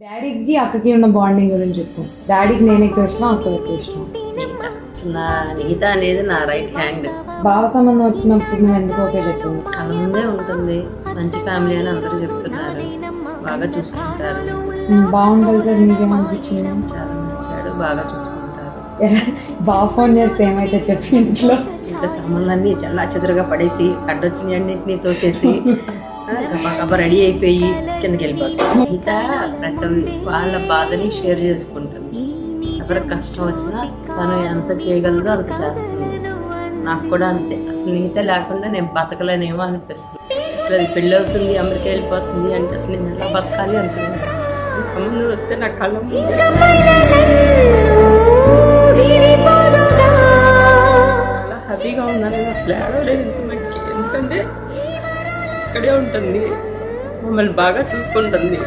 డాడీకి అక్కకి ఉన్న బాండింగ్ గురించి చెప్పు. డాడీకి నేను ఎక్కువ ఇష్టం అక్క ఎక్కువ ఇష్టం నా నిహిత అనేది నా రైట్ హ్యాండ్ భావ సంబంధం వచ్చినప్పుడు నువ్వు ఎందుకు ఓకే చెప్పింది కళ్ళ ముందే ఉంటుంది. మంచి ఫ్యామిలీ అని అందరూ చెప్తున్నారు. బాగా చూసుకుంటారు. బాగుంటుంది సార్ నీకేమనిపించింది చాలా నచ్చాడు బాగా చూసుకుంటారు. బాగా ఫోన్ చేస్తే ఏమైతే చెప్పి ఇంట్లో? ఇంత సామాన్లన్నీ చల్లా చెదరుగా పడేసి అడ్డొచ్చిన అన్నింటినీ తోసేసి ఆ, రెడీ అయిపోయి కిందకి వెళ్ళిపోతాం. నిహిత ప్రతి వాళ్ళ బాధని షేర్ చేసుకుంటాం ఎవరికి కష్టం వచ్చినా తను ఎంత చేయగలదో అంత చేస్తుంది. నాకు కూడా అంతే. అసలు నిహిత లేకుండా నేను బతకలేనేమో అనిపిస్తుంది. అసలు అది పెళ్ళి అవుతుంది అమెరికా వెళ్ళిపోతుంది అంటే అసలు నేను ఎలా బతకాలి అనుకున్నాను ఈ సంబంధం వస్తే నా కళ్ళ చాలా హ్యాపీగా ఉన్నాను. అసలు ఏడవలేదు ఎందుకంటే ఇక్కడే ఉంటుంది. మమ్మల్ని బాగా చూసుకుంటుంది.